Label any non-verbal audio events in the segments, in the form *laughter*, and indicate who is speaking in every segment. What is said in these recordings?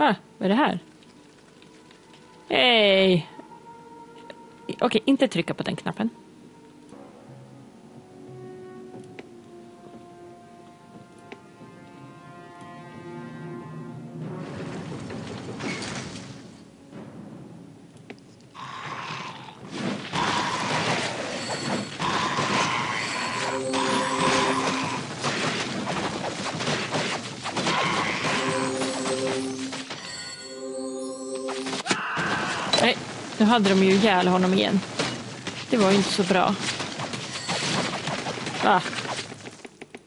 Speaker 1: Va, vad är det här? Hej! Okej, inte trycka på den knappen. Nu hade de ju ihjäl honom igen. Det var ju inte så bra. Va?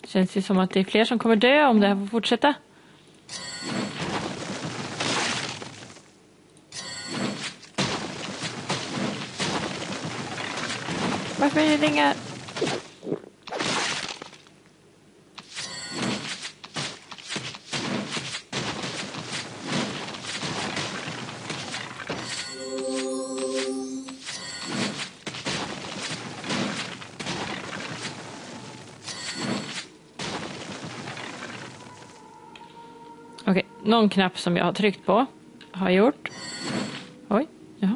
Speaker 1: Känns ju som att det är fler som kommer dö om det här får fortsätta. Varför är det inga... någon knapp som jag har tryckt på har gjort. Oj, ja.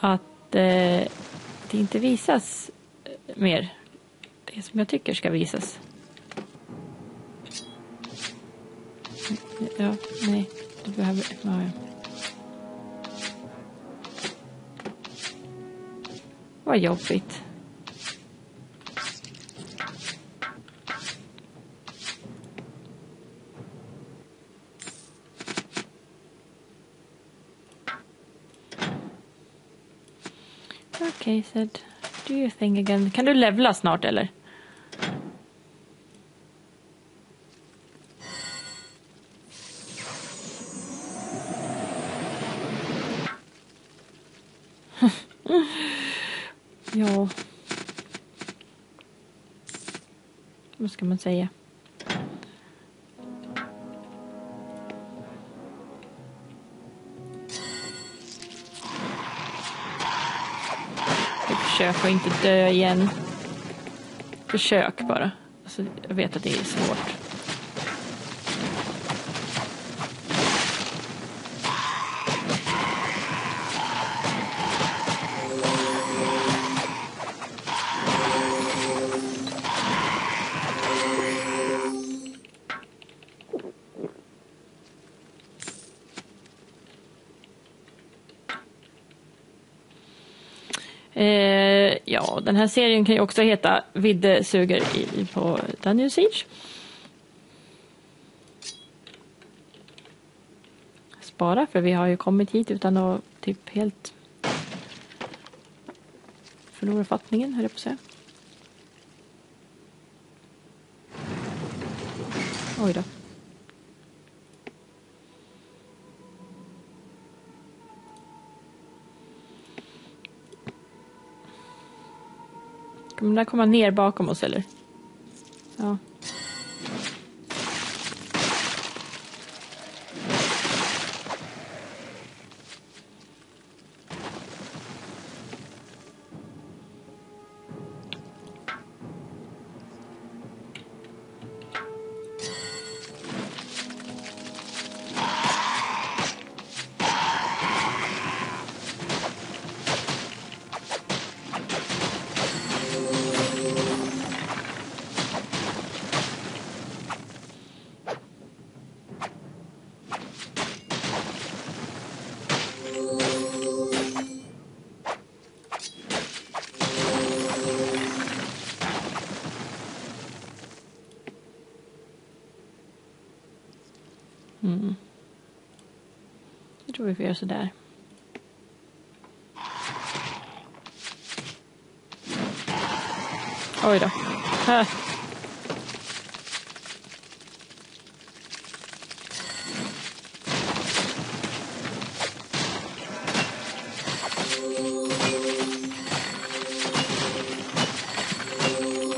Speaker 1: Att eh, det inte visas eh, mer. Det som jag tycker ska visas. Ja, nej. Du behöver... Ja, ja. Vad jobbigt. Okej, said. Do your thing again. Kan du levla snart eller? *laughs* ja. Vad ska man säga? Försök att inte dö igen. Försök bara. Alltså, jag vet att det är svårt. Den här serien kan ju också heta Vidde suger i, på Daniel Siege. Spara, för vi har ju kommit hit utan att typ helt förlora fattningen, höll jag på att säga. Oj då. Kommer komma ner bakom oss eller? Ja. Får göra sådär. Oj då. Här.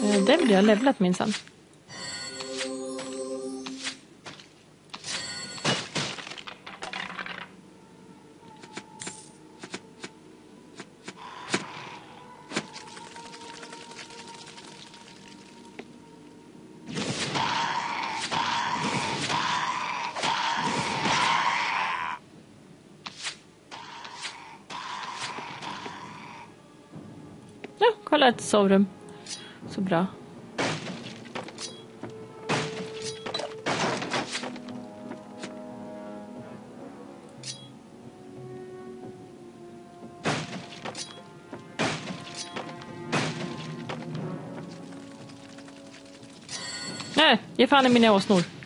Speaker 1: Eh, den blir jag levlat minsann. Ett sovrum. Så bra. Nej, ge fan i mina åsnor.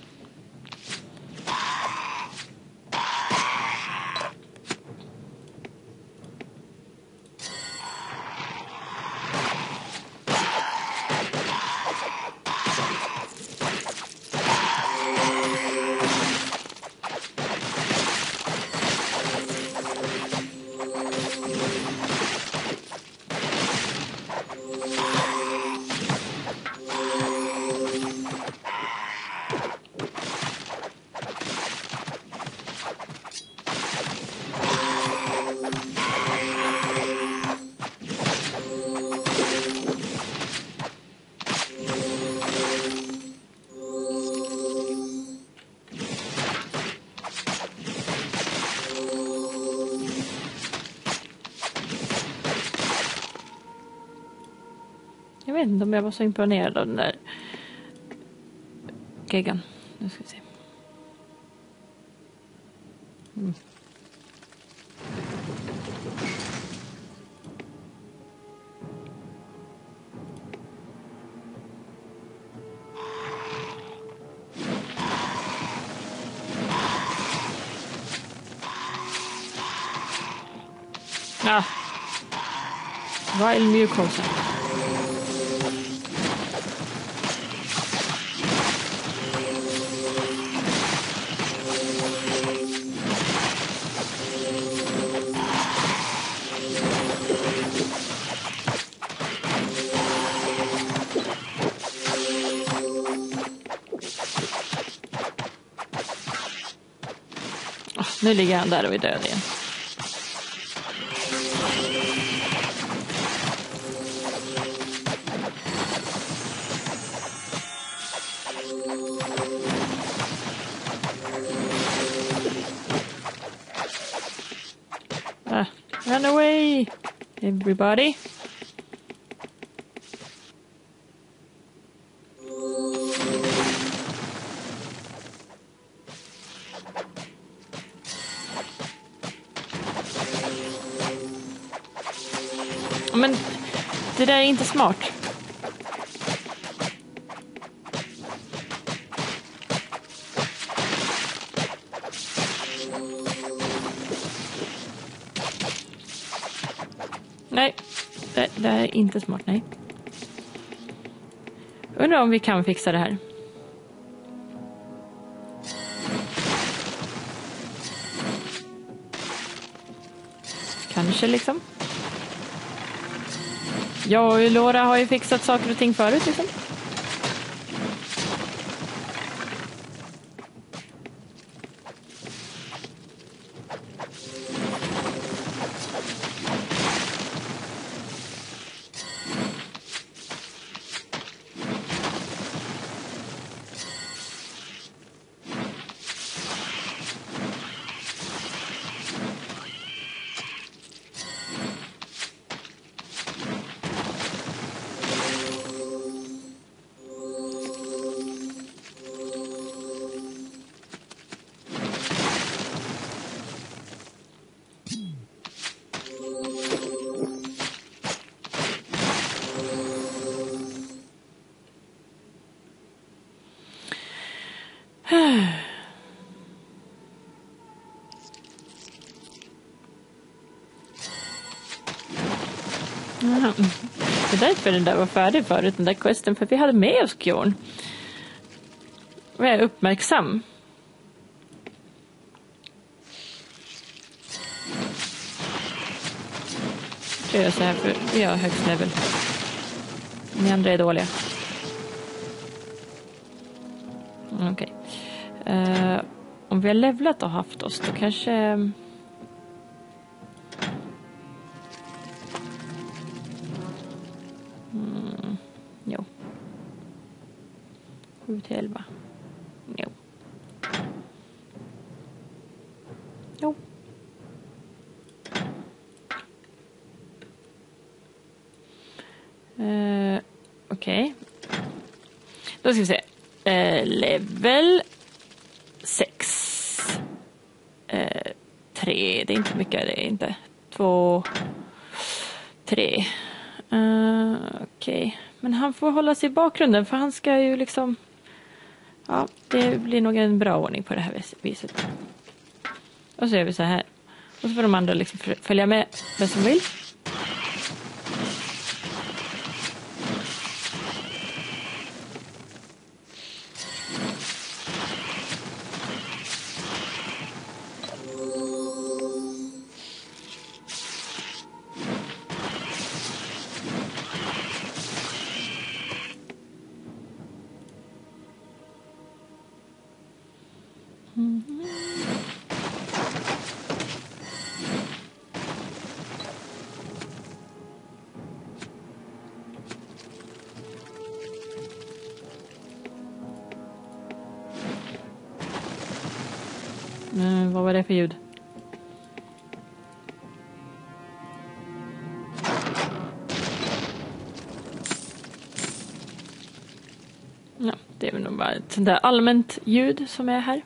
Speaker 1: Jag vet inte om jag var så imponerad av den där geggan. Nu ska vi se. Mm. Ah. Vile mucosa. Nu ligger han där och är död igen. Ah, run away, everybody. Inte smart. Nej, det, det är inte smart, nej. Undrar om vi kan fixa det här. Kanske liksom. Jag och Laura har ju fixat saker och ting förut liksom. Det är därför den där var färdig förut, den där questen, för vi hade med oss Kjorn. Och jag är uppmärksam. Jag gör så här för vi har högst level. Ni andra är dåliga. Okej. Eh, om vi har levlat och haft oss, då kanske... Mm, jo. Sju till 11. Jo. Jo. Uh, Okej. Okay. Då ska vi se. Uh, level 6. 3, uh, det är inte mycket, det är inte. 2, 3. Okej, okay. men han får hålla sig i bakgrunden för han ska ju liksom... Ja, det blir nog en bra ordning på det här viset. Och så gör vi så här. Och så får de andra liksom följa med vem som vill. Ja, det är väl nog bara ett sånt där allmänt ljud som är här.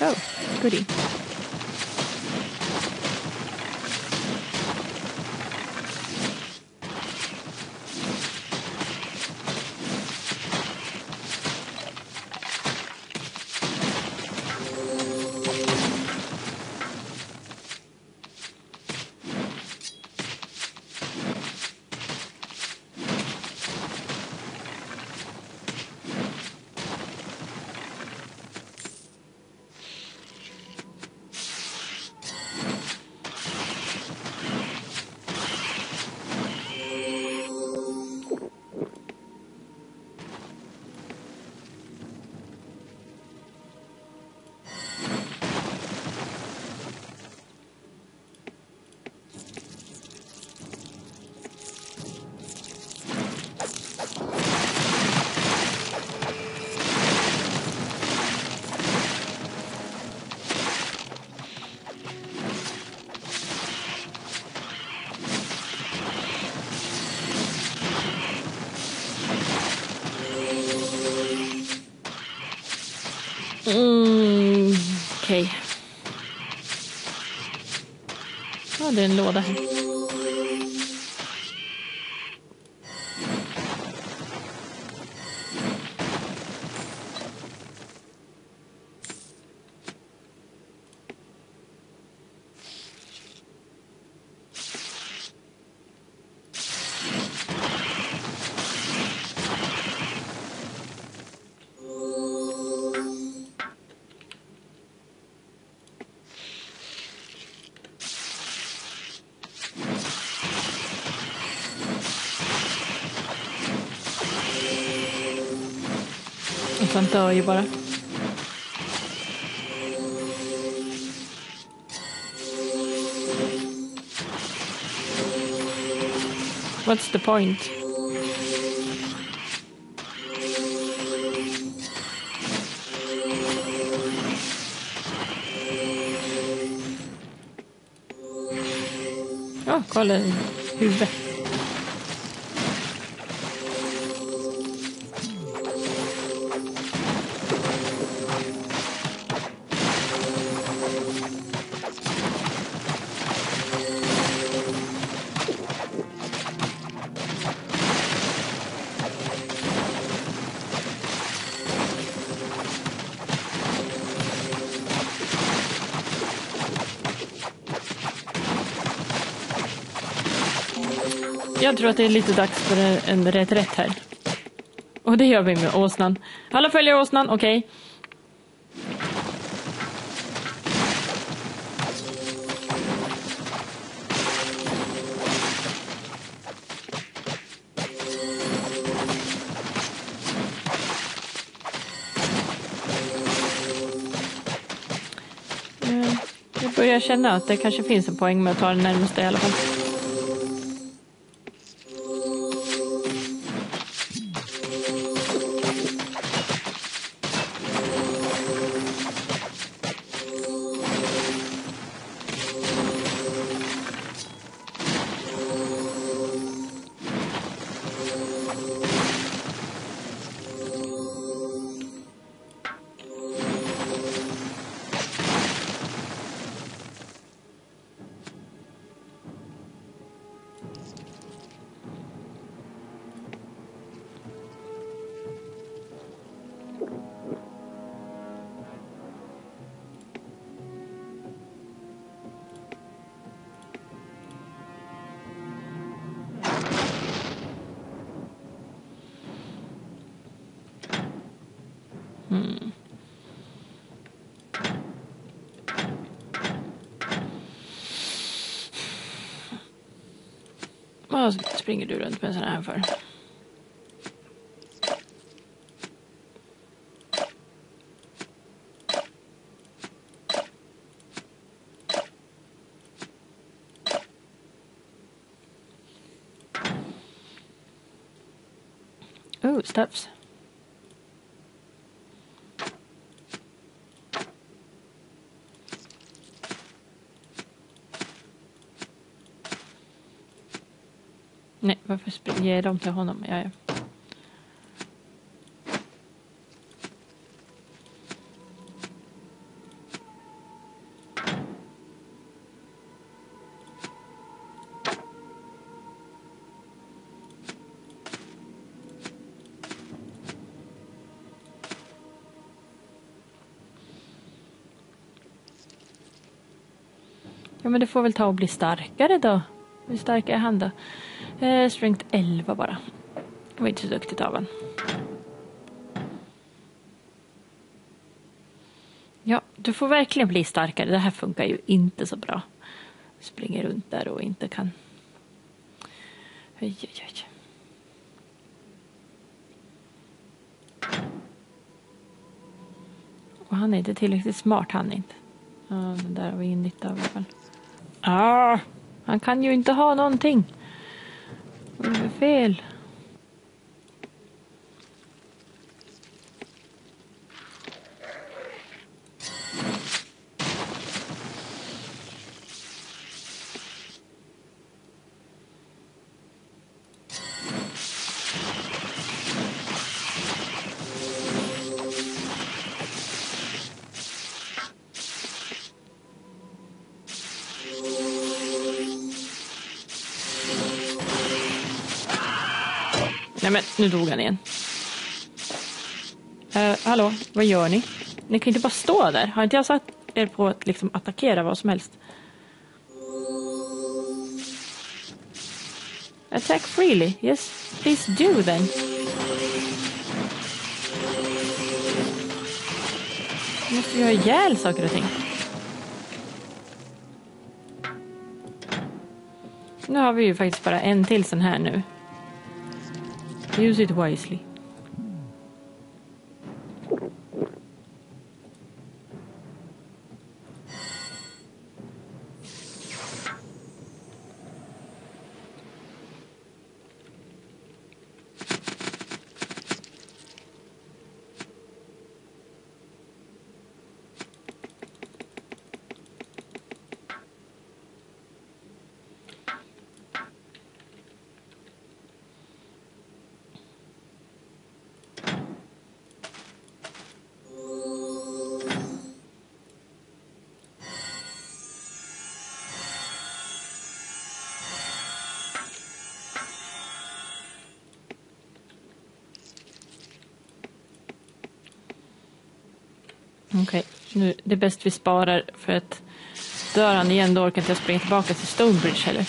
Speaker 1: Oh, goodie. Ja, det är Han dör ju bara. What's the point? Ja, oh, kolla huvudet. Jag tror att det är lite dags för en reträtt här. Och det gör vi med åsnan. Alla följer åsnan, okej. Eh, okay. Jag börjar känna att det kanske finns en poäng med att ta den närmaste i alla fall. あっ。Springer du runt med en sån här för? Oh, steps. Nej, varför ger jag dem till honom? Ja, ja. Ja, men det får väl ta och bli starkare då. Hur stark är han då? Eh, strength 11 bara. Det var inte så duktigt av en. Ja, du får verkligen bli starkare. Det här funkar ju inte så bra. Springer runt där och inte kan... Oj, oj, oj. Och han är inte tillräckligt smart, han inte. Ja, den där har vi ingen nytta av i alla fall. Ah, han kan ju inte ha någonting. veel nu dog han igen. Uh, hallå, vad gör ni? Ni kan inte bara stå där. Har inte jag satt er på att liksom attackera vad som helst? Attack freely. Yes, please do then. Nu måste vi ha ihjäl saker och ting. Nu har vi ju faktiskt bara en till sån här nu. Use it wisely. Okej, nu det är bäst vi sparar för att dör han igen då orkar inte jag springa tillbaka till Stonebridge heller.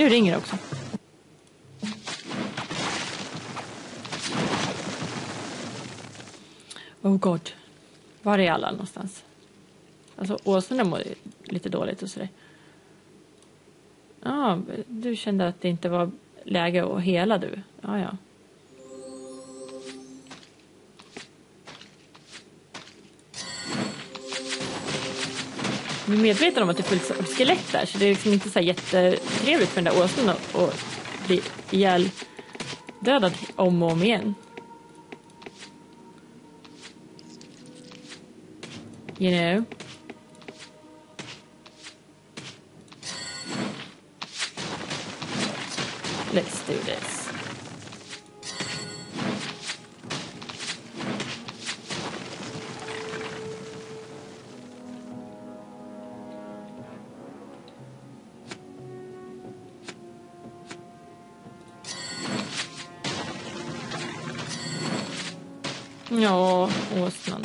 Speaker 1: Nu ringer det också. Oh god. Var är alla någonstans? Alltså åsnorna mår ju lite dåligt och sådär. Ja, du kände att det inte var läge att hela du. Ja, ja. vi är medvetna om att det är fullt av skelett där så det är liksom inte så jättetrevligt för den där åsnan att bli ihjäldödad om och om igen. You know? Let's do this. Ja, åsnan.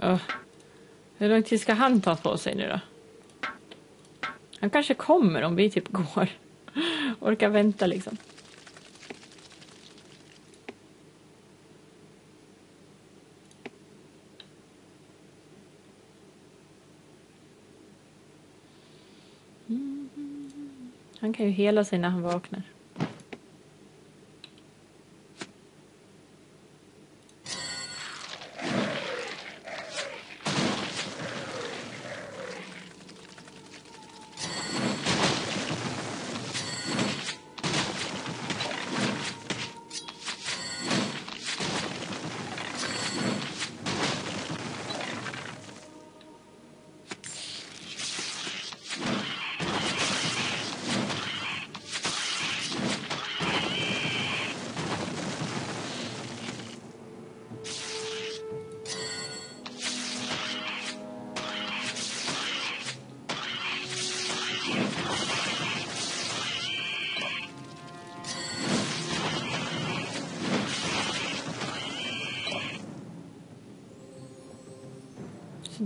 Speaker 1: Öh. Hur lång tid ska han ta på sig nu då? Han kanske kommer om vi typ går. Orkar vänta liksom. Hela sig när han vaknar.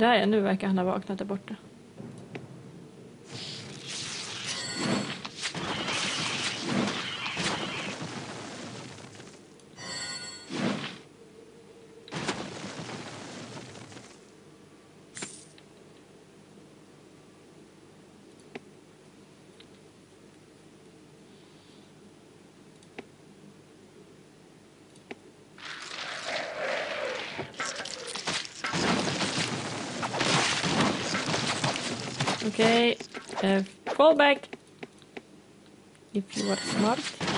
Speaker 1: Där ja, nu verkar han ha vaknat där borta. Okej. eh, fall back. If you are smart.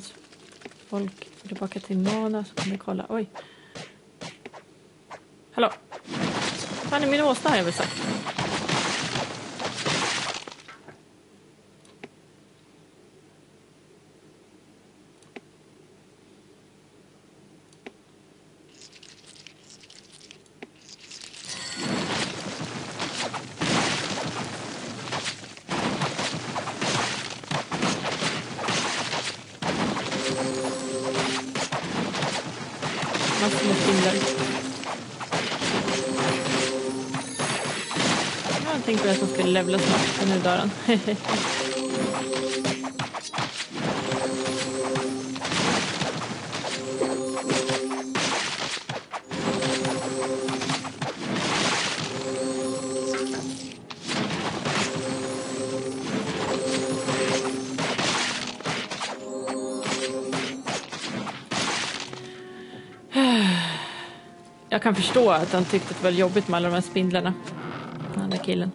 Speaker 1: Medan folk går tillbaka till Mona så kommer vi kolla. Oj. Hallå? Fan är min åsna har jag väl sagt. Massor med spindlar. Jag tänkte att han skulle levla snart, men nu dör han. *laughs* kan förstå att han tyckte att det var jobbigt med alla de här spindlarna. Den andra killen.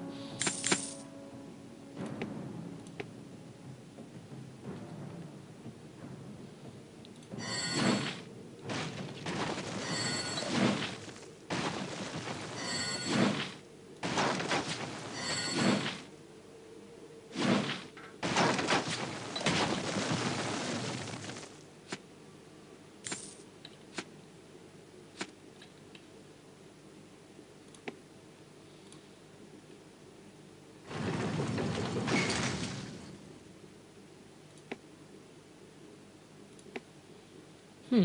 Speaker 1: Jag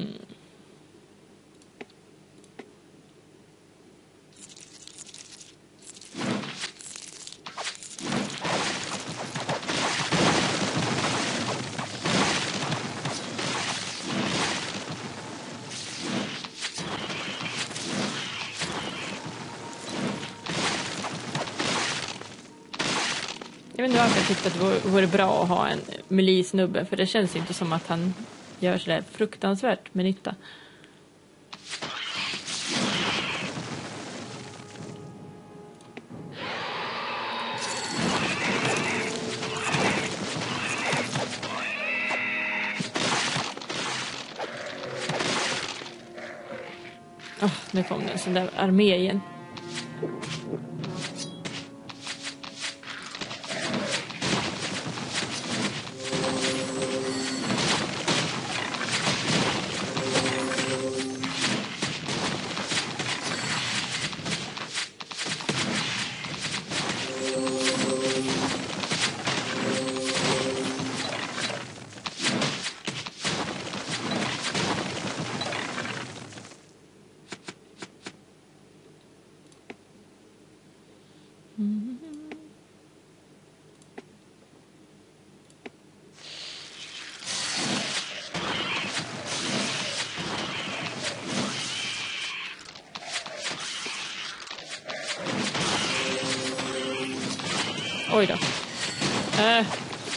Speaker 1: vet inte varför jag tyckte att det vore- bra att ha en melee-snubbe för det känns inte som att han gör sådär fruktansvärt med nytta. Oh, nu kom det en sån där armé igen.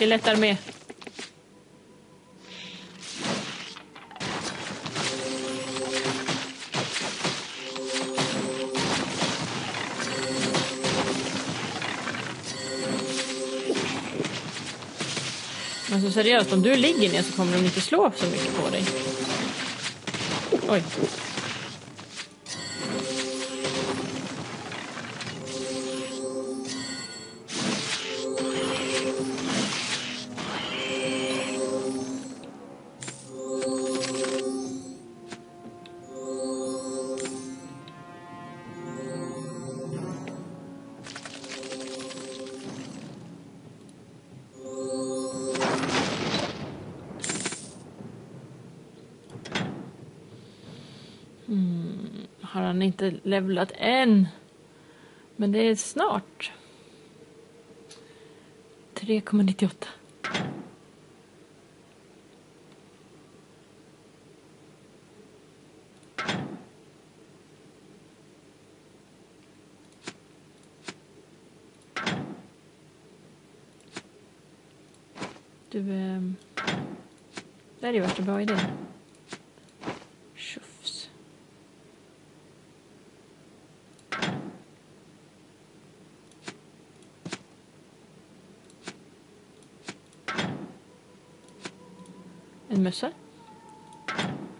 Speaker 1: Skelettarmé. Alltså seriöst, om du ligger ner så kommer de inte slå så mycket på dig. Oj. Inte levlat än. Men det är snart. 3,98. Du. Ehm, det här är ju värsta bra-idén. En mössa?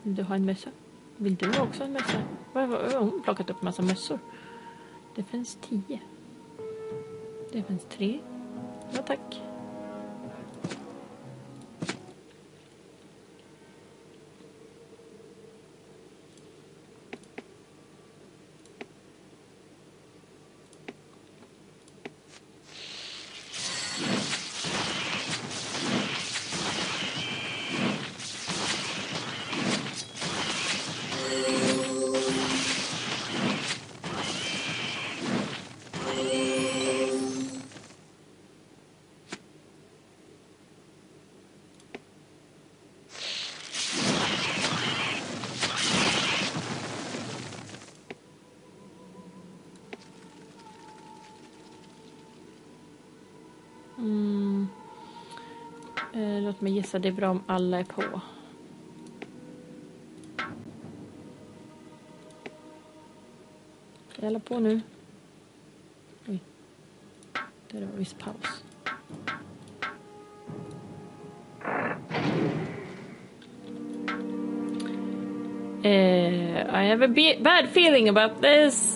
Speaker 1: Vill du ha en mössa? Vill du också ha en mössa? Varför har hon plockat upp en massa mössor? Det finns tio. Det finns tre. Ja, tack. Eh, låt mig gissa, det är bra om alla är på. Är alla på nu? Oj. Det var viss paus. Uh, I have a bad feeling about this.